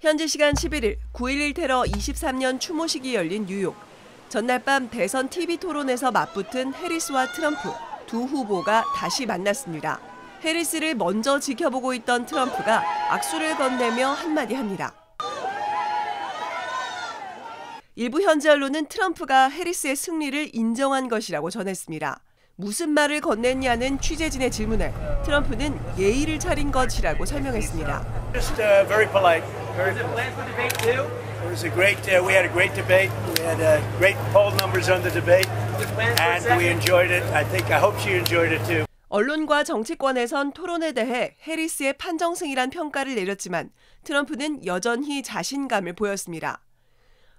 현지 시간 11일 9.11 테러 23년 추모식이 열린 뉴욕. 전날 밤 대선 TV 토론에서 맞붙은 해리스와 트럼프 두 후보가 다시 만났습니다. 해리스를 먼저 지켜보고 있던 트럼프가 악수를 건네며 한마디 합니다. 일부 현지 언론은 트럼프가 해리스의 승리를 인정한 것이라고 전했습니다. 무슨 말을 건넸냐는 취재진의 질문에 트럼프는 예의를 차린 것이라고 설명했습니다. Just uh, very Is it planned for debate too? it was a great. Uh, we had a great debate. We had uh, great poll numbers on the debate, and we enjoyed it. I think. I hope she enjoyed it too. 언론과 정치권에선 토론에 대해 해리스의 판정승이란 평가를 내렸지만 트럼프는 여전히 자신감을 보였습니다.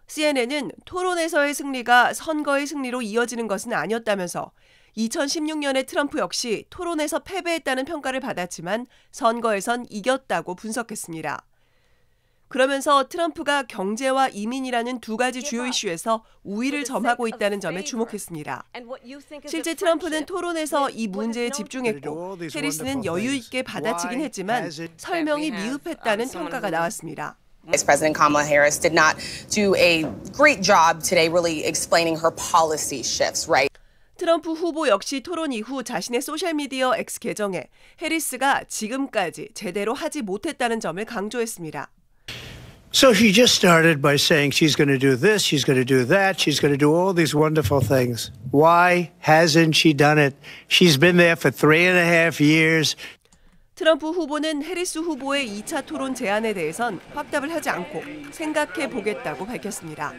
CNN은 토론에서의 승리가 선거의 승리로 이어지는 것은 아니었다면서 2016년에 트럼프 역시 토론에서 패배했다는 평가를 받았지만 선거에선 이겼다고 분석했습니다. 그러면서 트럼프가 경제와 이민이라는 두 가지 주요 이슈에서 우위를 점하고 있다는 점에 주목했습니다. 실제 트럼프는 토론에서 이 문제에 집중했고 해리스는 여유 있게 받아치긴 했지만 설명이 미흡했다는 평가가 나왔습니다. Vice President Kamala Harris did not do a great job today really explaining her policy shifts, right? 트럼프 후보 역시 토론 이후 자신의 소셜미디어 X 계정에 해리스가 지금까지 제대로 하지 못했다는 점을 강조했습니다. So she just started by saying she's going to do this, she's going to do that, she's going to do all these wonderful things. Why hasn't she done it? She's been there for three and a half years. 트럼프 후보는 해리스 후보의 2차 토론 제안에 대해선 확답을 하지 않고 생각해 보겠다고 밝혔습니다.